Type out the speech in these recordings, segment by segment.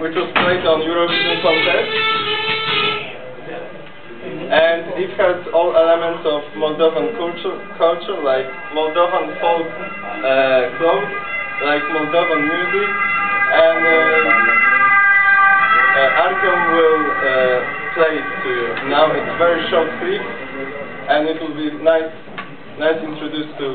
which was played on Eurovision contest. And it has all elements of Moldovan culture, culture like Moldovan folk uh, clothes, like Moldovan music, and uh, uh, Artyom will uh, play it to you. Now it's very short clip, and it will be nice, nice introduced to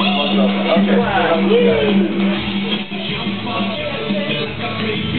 Moldova. Okay.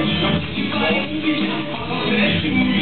Thank you.